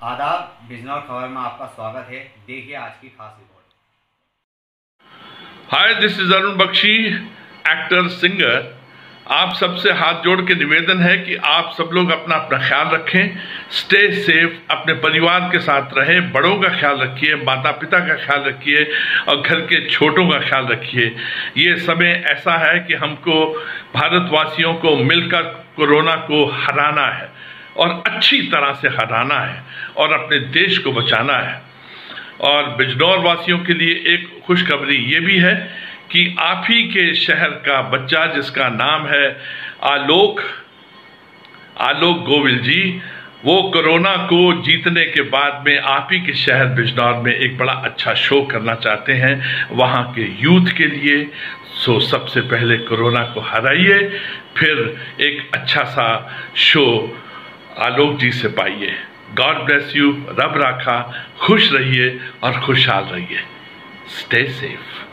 आदाब, बिजनौर खबर में आपका स्वागत है। देखिए आज की खास report. Hi this is Arun Bakshi actor singer आप सबसे हाथ जोड़ के निवेदन है कि आप सब लोग अपना अपना ख्याल रखें स्टे सेफ़ अपने परिवार के साथ रहें, बड़ों का ख्याल रखिए माता पिता का ख्याल रखिए और घर के छोटों का ख्याल रखिए। ये समय ऐसा है कि हमको भारतवासियों को मिलकर कोरोना को हराना है। और अच्छी तरह से हराना है और अपने देश को बचाना है। और बिजनौर वासियों के लिए एक खुशखबरी ये भी है कि आप ही के शहर का बच्चा जिसका नाम है आलोक आलोक गोविल जी, वो कोरोना को जीतने के बाद में आप ही के शहर बिजनौर में एक बड़ा अच्छा शो करना चाहते हैं। वहाँ के यूथ के लिए सो सबसे पहले कोरोना को हराइए, फिर एक अच्छा सा शो आलोक जी से पाइए। गॉड ब्लेस यू रब राखा। खुश रहिए और खुशहाल रहिए। Stay safe